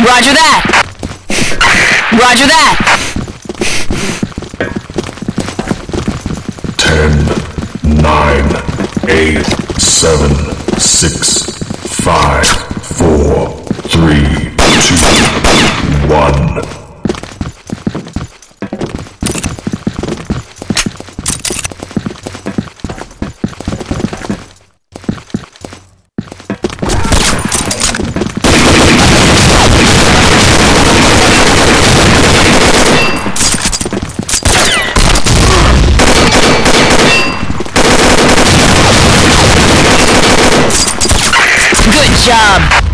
Roger that. Roger that. Ten, nine, eight, seven, six, five, four, job.